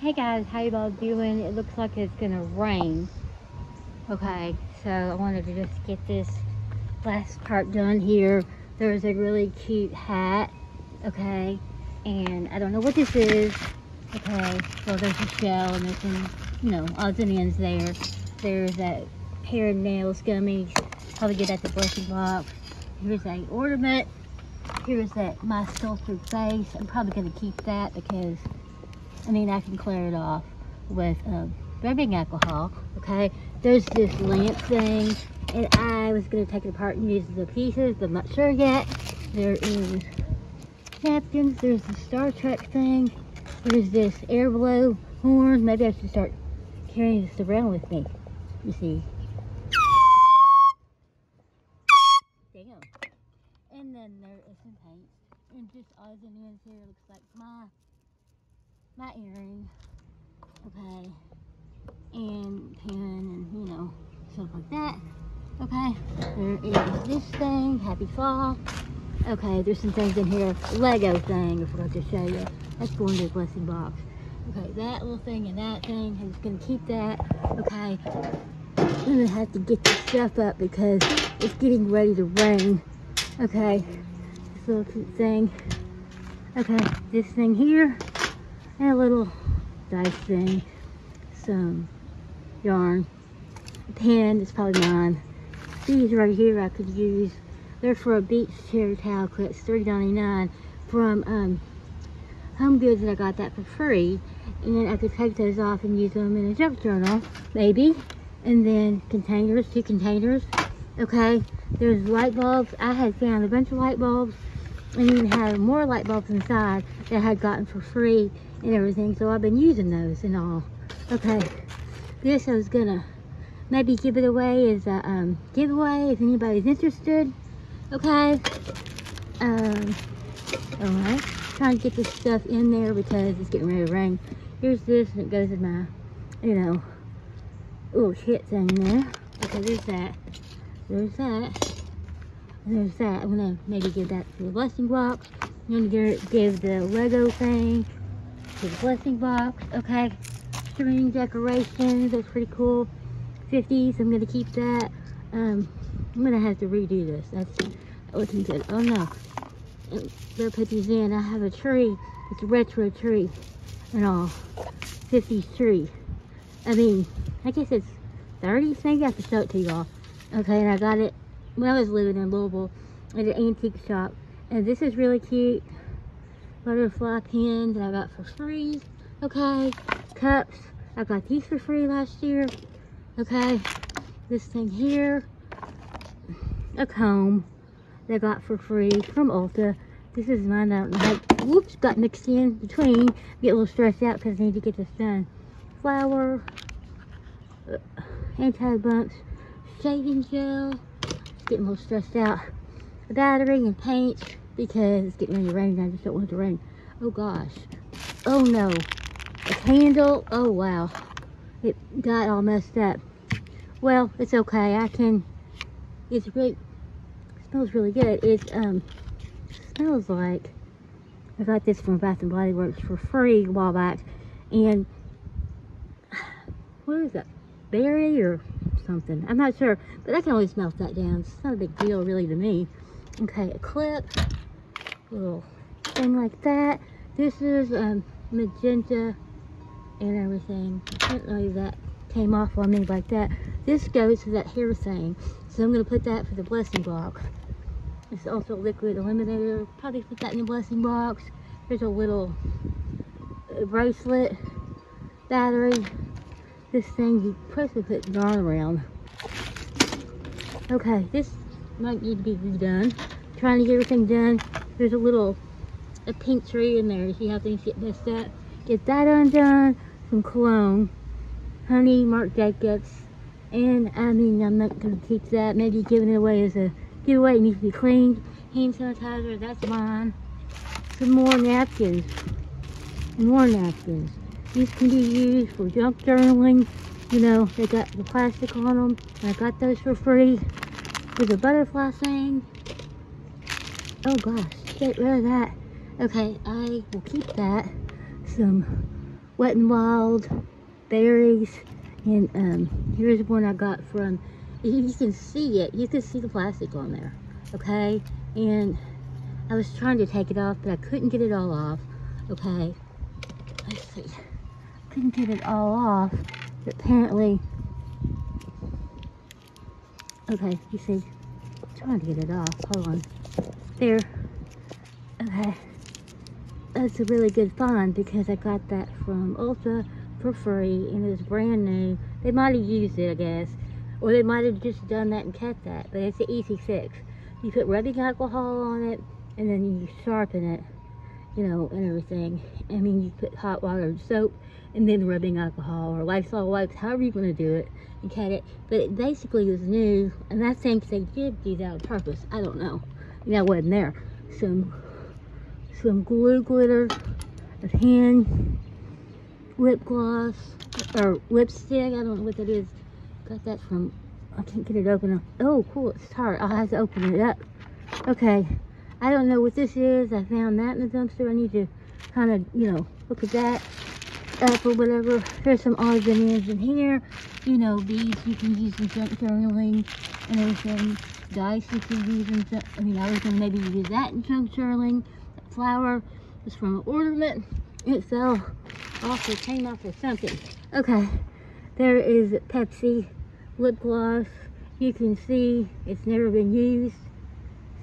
Hey guys, how you all doing? It looks like it's gonna rain. Okay, so I wanted to just get this last part done here. There's a really cute hat, okay? And I don't know what this is. Okay, well there's a shell and there's some, you know, odds and ends there. There's that pair of nails gummies. Probably get at the blessing box. Here's a ornament. Here's that my sculpted face. I'm probably gonna keep that because I mean I can clear it off with um, rubbing alcohol. Okay. There's this lamp thing, and I was gonna take it apart and use the pieces, but I'm not sure yet. There is napkins. There's the Star Trek thing. There's this air blow horn. Maybe I should start carrying this around with me. You see. Damn. And then there is some paint. And just odds and ends here looks like my my earring. Okay. And pen and you know, stuff like that. Okay. There is this thing, happy fall. Okay, there's some things in here. Lego thing, I forgot to show you. That's going to the blessing box. Okay, that little thing and that thing. I'm just gonna keep that. Okay. I'm gonna have to get this stuff up because it's getting ready to rain. Okay. This little cute thing. Okay, this thing here. And a little dice thing. Some yarn. A pen, it's probably mine. These right here I could use. They're for a beach chair towel clips, $3.99 from um, Home Goods and I got that for free. And then I could take those off and use them in a junk journal, maybe. And then containers, two containers. Okay, there's light bulbs. I had found a bunch of light bulbs and even had more light bulbs inside that I had gotten for free and everything. So I've been using those and all. Okay, this I was gonna maybe give it away as a um, giveaway if anybody's interested. Okay. Um, all right. Trying to get this stuff in there because it's getting ready to rain. Here's this and it goes in my, you know, little shit thing there. Okay, there's that. There's that. And there's that. I'm gonna maybe give that to the blessing box. I'm gonna give the Lego thing to the blessing box. Okay. String decorations. That's pretty cool. 50s. I'm gonna keep that. Um, I'm gonna have to redo this. That's looking good. Oh no. Better put these in. I have a tree. It's a retro tree and all. 50s tree. I mean, I guess it's 30s. Maybe I have to show it to y'all. Okay, and I got it when I was living in Louisville at an antique shop. And this is really cute. Butterfly pins that I got for free. Okay. Cups. I got these for free last year. Okay. This thing here. A comb that I got for free from Ulta. This is mine. I don't whoops, got mixed in between. Get a little stressed out because I need to get this done. Flour. Uh, anti-bumps, Shaving gel. Getting a little stressed out. Battery and paint because it's getting ready to rain. I just don't want it to rain. Oh gosh. Oh no. A candle. Oh wow. It got all messed up. Well, it's okay. I can. It's really smells really good. It um smells like I got this from Bath and Body Works for free a while back, and what is that? Berry or something? I'm not sure, but I can always melt that down. It's not a big deal really to me. Okay, a clip, little thing like that. This is um, magenta and everything. I don't know that came off on me like that. This goes to that hair thing. So I'm going to put that for the blessing box. It's also liquid eliminator. Probably put that in the blessing box. There's a little uh, bracelet, battery. This thing you to put yarn around. Okay, this might need to be redone. Trying to get everything done. There's a little a pink tree in there. See how things get messed up. Get that undone. Some cologne. Honey, Marc Jacobs. And I mean, I'm not going to keep that. Maybe giving it away as a giveaway. It needs to be cleaned. Hand sanitizer, that's mine. Some more napkins. More napkins. These can be used for junk journaling. You know, they got the plastic on them. I got those for free. There's a butterfly thing. Oh gosh, get rid of that. Okay, I will keep that. Some Wet and Wild berries. And um, here's one I got from, you can see it, you can see the plastic on there, okay? And I was trying to take it off, but I couldn't get it all off, okay? Let's see, couldn't get it all off, but apparently, okay, you see, I'm trying to get it off, hold on, there, that's a really good find because I got that from Ulta for free and it's brand new. They might have used it, I guess. Or they might have just done that and kept that. But it's an easy fix. You put rubbing alcohol on it and then you sharpen it, you know, and everything. I mean, you put hot water and soap and then rubbing alcohol or Lysol wipes, however you want to do it, and cut it. But it basically was new, and I think they did do that on purpose. I don't know. You know, wasn't there. Some some glue glitter, a pen, lip gloss, or lipstick, I don't know what that is. Got that from, I can't get it open. Oh, cool, it's Tarte. I'll have to open it up. Okay, I don't know what this is. I found that in the dumpster. I need to kind of, you know, look at that up or whatever. There's some odds and ends in here. You know, beads you can use in junk journaling and everything. Dice you can use in junk, I mean, I was going to maybe use that in junk journaling flower is from an ornament. It fell off or came off or something. Okay, there is Pepsi lip gloss. You can see it's never been used.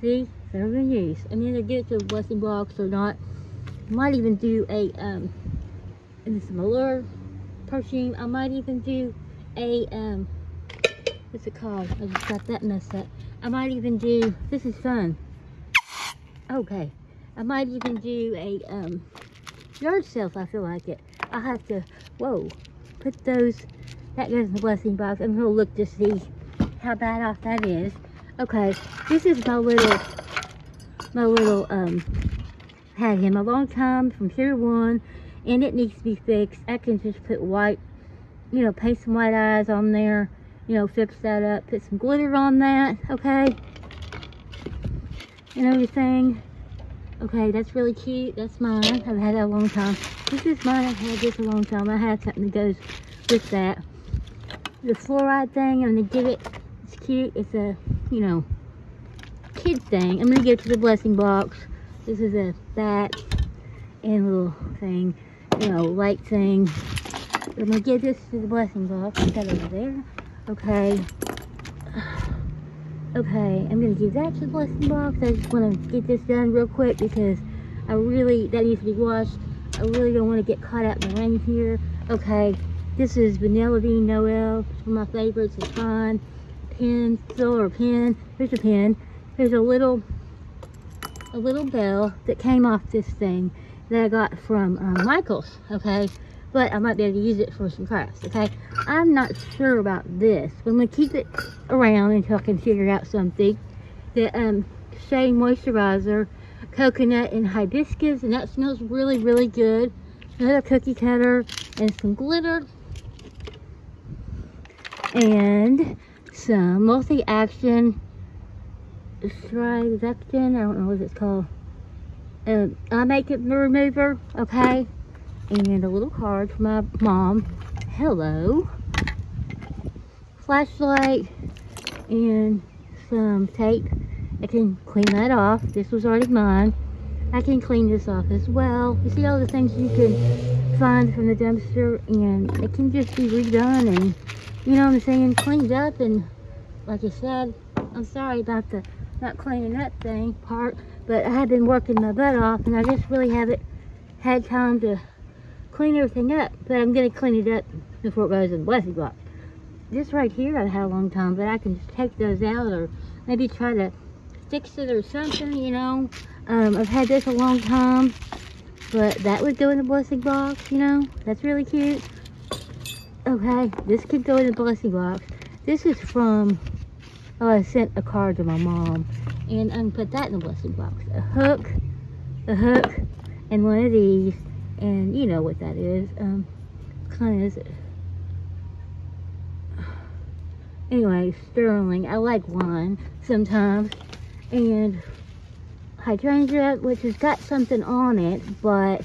See, it's never been used. I'm gonna get to blessing box or not. Might even do a um, this Malure perfume. I might even do a um, what's it called? I just got that messed up. I might even do. This is fun. Okay. I might even do a um, yard sale if I feel like it. I'll have to, whoa, put those, that goes in the blessing box. I'm gonna look to see how bad off that is. Okay, this is my little, my little, um, had him a long time from Pier 1, and it needs to be fixed. I can just put white, you know, paint some white eyes on there, you know, fix that up, put some glitter on that, okay? And everything. Okay, that's really cute. That's mine. I've had that a long time. This is mine. I've had this a long time. I have something that goes with that. The fluoride thing, I'm going to give it. It's cute. It's a, you know, kid thing. I'm going to give it to the blessing box. This is a bat and little thing, you know, light thing. I'm going to give this to the blessing box. That over there. Okay. Okay, I'm gonna give that to the blessing box. I just wanna get this done real quick because I really, that needs to be washed. I really don't wanna get caught out in the rain here. Okay, this is Vanilla Bean Noel. It's one of my favorites, it's fine. Pen, silver pen. Here's a pen. There's a little, a little bell that came off this thing that I got from uh, Michael's, okay? But I might be able to use it for some crafts, okay? I'm not sure about this. I'm going to keep it around until I can figure out something. The um, Shea Moisturizer, coconut and hibiscus, and that smells really, really good. Another cookie cutter and some glitter. And some multi-action Strivectin, I don't know what it's called. Um, eye makeup remover, okay? And a little card from my mom. Hello. Flashlight and some tape. I can clean that off. This was already mine. I can clean this off as well. You see all the things you can find from the dumpster and it can just be redone and you know what I'm saying, cleaned up and like I said, I'm sorry about the not cleaning that thing part, but I have been working my butt off and I just really haven't had time to clean everything up, but I'm going to clean it up before it goes in the blessing box. This right here I've had a long time, but I can just take those out or maybe try to fix it or something, you know. Um, I've had this a long time, but that would go in the blessing box, you know. That's really cute. Okay, this could go in the blessing box. This is from, oh, I sent a card to my mom, and I can put that in the blessing box. A hook, a hook, and one of these and you know what that is um kind of is it anyway sterling i like wine sometimes and hydrangea which has got something on it but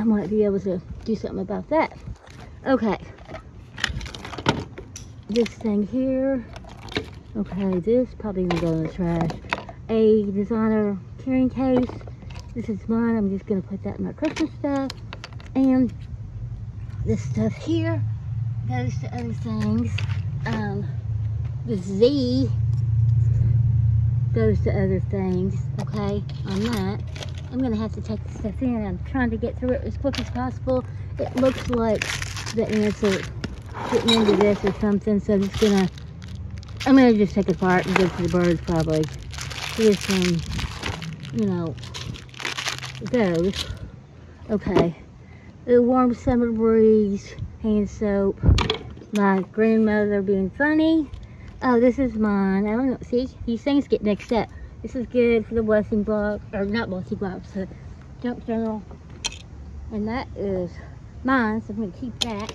I might be able to do something about that. Okay. This thing here. Okay, this probably gonna go in the trash. A designer carrying case. This is mine. I'm just gonna put that in my Christmas stuff. And this stuff here goes to other things. Um, the Z goes to other things, okay, on that. I'm gonna have to take the stuff in. I'm trying to get through it as quick as possible. It looks like the answer getting into this or something, so I'm just gonna, I'm gonna just take it apart and give it to the birds probably. This one, you know, goes. Okay. The warm summer breeze, hand soap, my grandmother being funny. Oh, this is mine. I don't know. See, these things get mixed up. This is good for the blessing block, or not blessing blocks, the junk journal. And that is mine, so I'm going to keep that.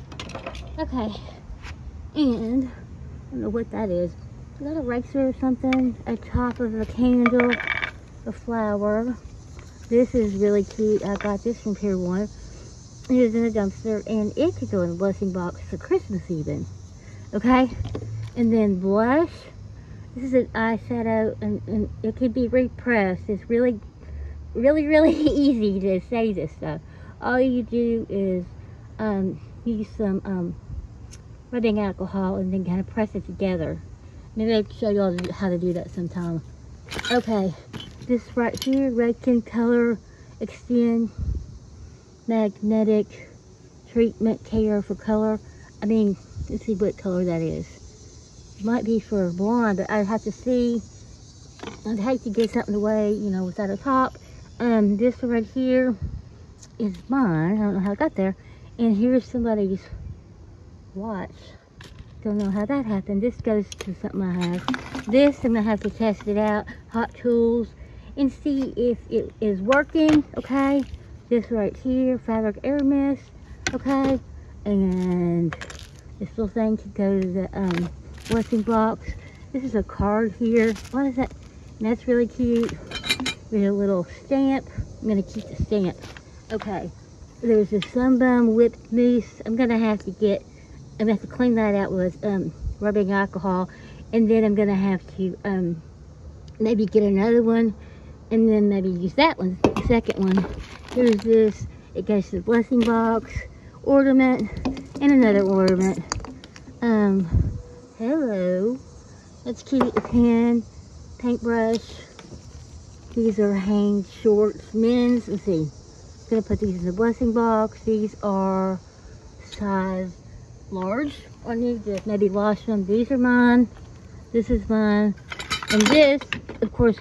Okay. And, I don't know what that is. Is that a eraser or something? A top of a candle, a flower. This is really cute. I got this from Pier 1. It is in a dumpster, and it could go in the blessing box for Christmas even. Okay? And then blush. This is an eyeshadow, and, and it can be repressed. It's really, really, really easy to say this stuff. All you do is um, use some um, rubbing alcohol and then kind of press it together. Maybe I'll show you all how to do that sometime. Okay, this right here, Redken Color Extend Magnetic Treatment Care for Color. I mean, let's see what color that is. Might be for blonde, but I'd have to see. I'd hate to get something away, you know, without a top. Um, this right here is mine. I don't know how it got there. And here's somebody's watch. Don't know how that happened. This goes to something I have. This, I'm going to have to test it out. Hot Tools. And see if it is working, okay? This right here, Fabric Air Mist, okay? And this little thing could go to the um, blessing blocks. This is a card here. What is that? And that's really cute. With a little stamp. I'm going to keep the stamp. Okay. There's a Sun Bum whipped mousse. I'm going to have to get, I'm going to have to clean that out with um, rubbing alcohol. And then I'm going to have to um, maybe get another one. And then maybe use that one, the second one. Here's this. It goes to the blessing box, ornament, and another ornament. Um, hello. That's cute. A pen, paintbrush. These are hang shorts, men's. Let's see. Gonna put these in the blessing box. These are size large. I need to maybe wash them. These are mine. This is mine. And this, of course,